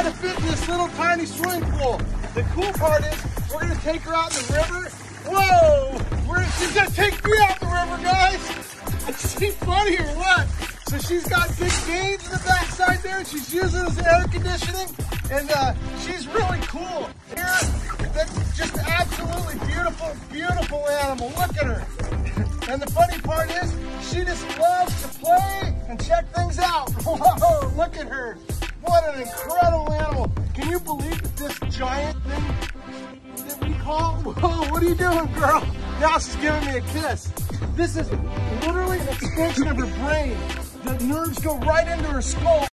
try to fit in this little tiny swimming pool. The cool part is we're gonna take her out in the river. Whoa! We're, she's gonna take me out the river, guys. Is she funny or what? So she's got big gains in the backside there. And she's using as air conditioning, and uh, she's really cool. Here, that's just absolutely beautiful, beautiful animal. Look at her. And the funny part is, she just loves to play and check things out. Whoa, look at her. What an incredible whoa, what are you doing, girl? Now she's giving me a kiss. This is literally an extension of her brain. The nerves go right into her skull.